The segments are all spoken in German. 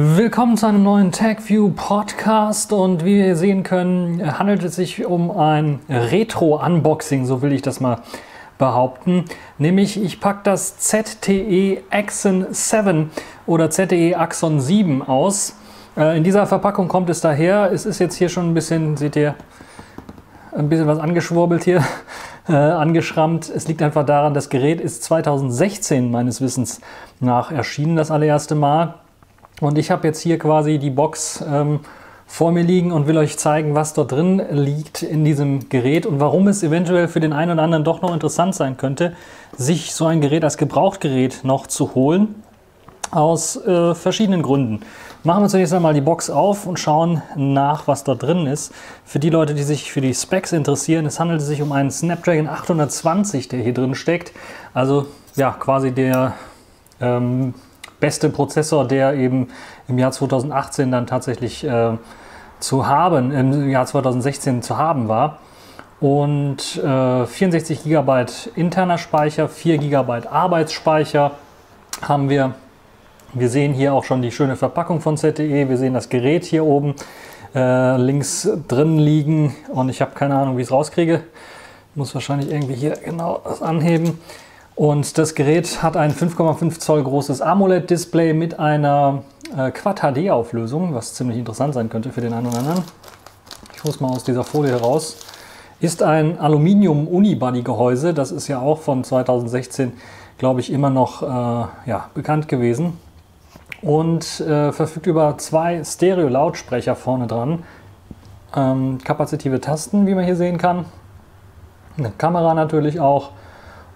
Willkommen zu einem neuen TagView Podcast und wie wir sehen können, handelt es sich um ein Retro-Unboxing, so will ich das mal behaupten. Nämlich ich packe das ZTE Axon 7 oder ZTE Axon 7 aus. Äh, in dieser Verpackung kommt es daher. Es ist jetzt hier schon ein bisschen, seht ihr, ein bisschen was angeschwurbelt hier, äh, angeschrammt. Es liegt einfach daran, das Gerät ist 2016 meines Wissens nach erschienen, das allererste Mal. Und ich habe jetzt hier quasi die Box ähm, vor mir liegen und will euch zeigen, was dort drin liegt in diesem Gerät und warum es eventuell für den einen oder anderen doch noch interessant sein könnte, sich so ein Gerät als Gebrauchtgerät noch zu holen. Aus äh, verschiedenen Gründen. Machen wir zunächst einmal die Box auf und schauen nach, was da drin ist. Für die Leute, die sich für die Specs interessieren, es handelt sich um einen Snapdragon 820, der hier drin steckt. Also ja, quasi der ähm, beste Prozessor, der eben im Jahr 2018 dann tatsächlich äh, zu haben, im Jahr 2016 zu haben war. Und äh, 64 GB interner Speicher, 4 GB Arbeitsspeicher haben wir. Wir sehen hier auch schon die schöne Verpackung von ZTE. Wir sehen das Gerät hier oben äh, links drin liegen und ich habe keine Ahnung, wie ich es rauskriege. Muss wahrscheinlich irgendwie hier genau das anheben. Und das Gerät hat ein 5,5 Zoll großes AMOLED-Display mit einer äh, Quad-HD-Auflösung, was ziemlich interessant sein könnte für den einen oder anderen. Ich es mal aus dieser Folie heraus. Ist ein Aluminium-Unibody-Gehäuse. Das ist ja auch von 2016, glaube ich, immer noch äh, ja, bekannt gewesen. Und äh, verfügt über zwei Stereo-Lautsprecher vorne dran. Ähm, kapazitive Tasten, wie man hier sehen kann. Eine Kamera natürlich auch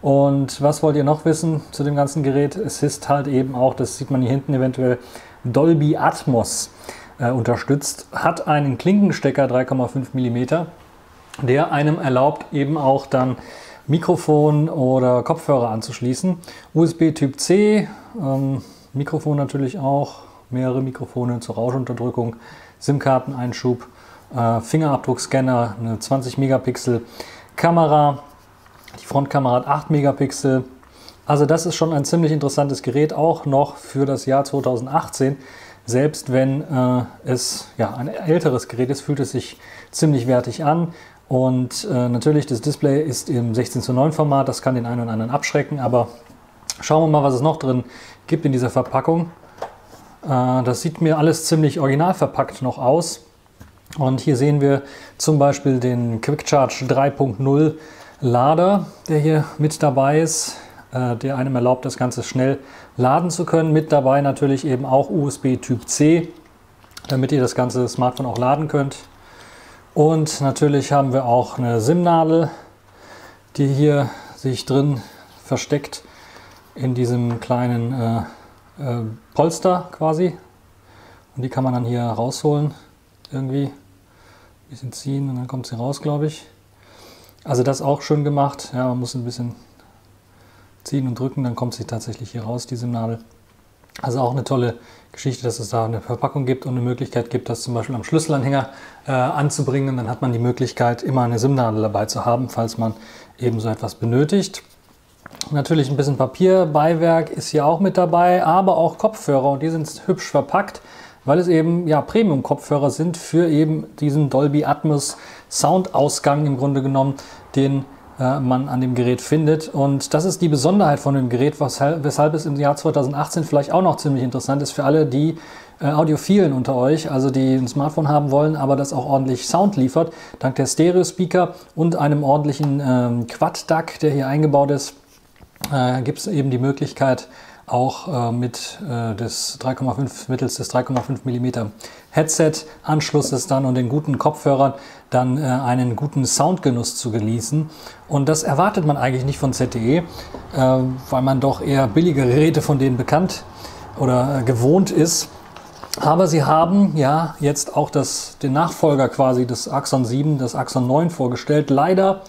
und was wollt ihr noch wissen zu dem ganzen Gerät? Es ist halt eben auch, das sieht man hier hinten eventuell, Dolby Atmos äh, unterstützt, hat einen Klinkenstecker 3,5 mm, der einem erlaubt eben auch dann Mikrofon oder Kopfhörer anzuschließen. USB Typ C, ähm, Mikrofon natürlich auch, mehrere Mikrofone zur Rauschunterdrückung, SIM-Karteneinschub, äh, Fingerabdruckscanner, eine 20 Megapixel Kamera, die Frontkamera hat 8 Megapixel. Also das ist schon ein ziemlich interessantes Gerät, auch noch für das Jahr 2018. Selbst wenn äh, es ja, ein älteres Gerät ist, fühlt es sich ziemlich wertig an. Und äh, natürlich, das Display ist im 16 zu 9 Format, das kann den einen oder anderen abschrecken, aber schauen wir mal, was es noch drin gibt in dieser Verpackung. Äh, das sieht mir alles ziemlich original verpackt noch aus. Und hier sehen wir zum Beispiel den Quick Charge 3.0 Lader, der hier mit dabei ist, äh, der einem erlaubt, das Ganze schnell laden zu können. Mit dabei natürlich eben auch USB Typ C, damit ihr das ganze Smartphone auch laden könnt. Und natürlich haben wir auch eine SIM-Nadel, die hier sich drin versteckt in diesem kleinen äh, äh, Polster quasi. Und die kann man dann hier rausholen, irgendwie ein bisschen ziehen und dann kommt sie raus, glaube ich. Also das auch schön gemacht. Ja, man muss ein bisschen ziehen und drücken, dann kommt sie tatsächlich hier raus, diese Nadel. Also auch eine tolle Geschichte, dass es da eine Verpackung gibt und eine Möglichkeit gibt, das zum Beispiel am Schlüsselanhänger äh, anzubringen. Dann hat man die Möglichkeit, immer eine SIM-Nadel dabei zu haben, falls man eben so etwas benötigt. Natürlich ein bisschen Papierbeiwerk ist hier auch mit dabei, aber auch Kopfhörer und die sind hübsch verpackt weil es eben ja Premium-Kopfhörer sind für eben diesen Dolby Atmos Soundausgang im Grunde genommen, den äh, man an dem Gerät findet. Und das ist die Besonderheit von dem Gerät, weshalb, es im Jahr 2018 vielleicht auch noch ziemlich interessant ist für alle, die äh, Audiophilen unter euch, also die ein Smartphone haben wollen, aber das auch ordentlich Sound liefert. Dank der Stereo-Speaker und einem ordentlichen ähm, Quad-DAC, der hier eingebaut ist, äh, gibt es eben die Möglichkeit, auch äh, mit äh, des 3,5 mittels des 3,5 mm Headset-Anschlusses dann und den guten Kopfhörern dann äh, einen guten Soundgenuss zu genießen. Und das erwartet man eigentlich nicht von ZTE, äh, weil man doch eher billige Geräte von denen bekannt oder äh, gewohnt ist. Aber sie haben ja jetzt auch das, den Nachfolger quasi des Axon 7, das Axon 9 vorgestellt, leider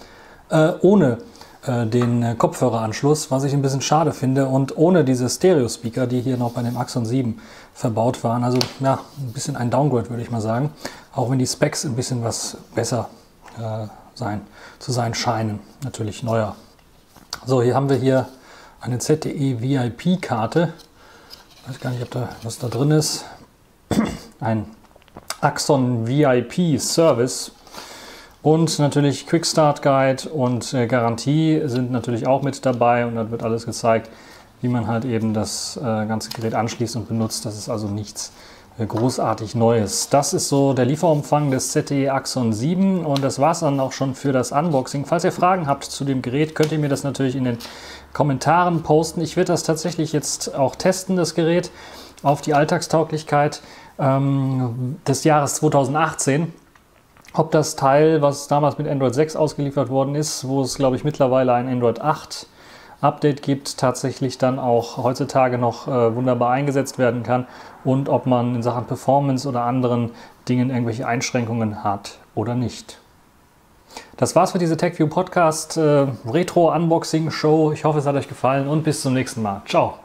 äh, ohne äh, den äh, Kopfhöreranschluss, was ich ein bisschen schade finde und ohne diese Stereo-Speaker, die hier noch bei dem Axon 7 verbaut waren. Also ja, ein bisschen ein Downgrade würde ich mal sagen, auch wenn die Specs ein bisschen was besser äh, sein, zu sein scheinen. Natürlich neuer. So, hier haben wir hier eine ZTE VIP-Karte. Ich weiß gar nicht, ob da was da drin ist. ein Axon VIP Service und natürlich Quick Start Guide und äh, Garantie sind natürlich auch mit dabei und dann wird alles gezeigt, wie man halt eben das äh, ganze Gerät anschließt und benutzt. Das ist also nichts äh, großartig Neues. Das ist so der Lieferumfang des ZTE Axon 7 und das war es dann auch schon für das Unboxing. Falls ihr Fragen habt zu dem Gerät, könnt ihr mir das natürlich in den Kommentaren posten. Ich werde das tatsächlich jetzt auch testen, das Gerät, auf die Alltagstauglichkeit ähm, des Jahres 2018. Ob das Teil, was damals mit Android 6 ausgeliefert worden ist, wo es glaube ich mittlerweile ein Android 8 Update gibt, tatsächlich dann auch heutzutage noch äh, wunderbar eingesetzt werden kann und ob man in Sachen Performance oder anderen Dingen irgendwelche Einschränkungen hat oder nicht. Das war's für diese TechView Podcast äh, Retro Unboxing Show. Ich hoffe, es hat euch gefallen und bis zum nächsten Mal. Ciao.